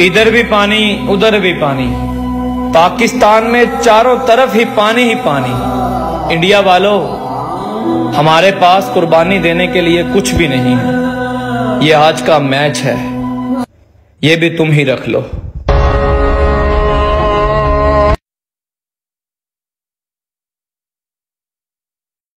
इधर भी पानी, उधर भी पानी। पाकिस्तान में चारों तरफ़ ही पानी ही पानी। इंडिया वालों, हमारे पास कुर्बानी देने के लिए कुछ भी नहीं है। ये आज का मैच है। ये भी तुम ही रख लो।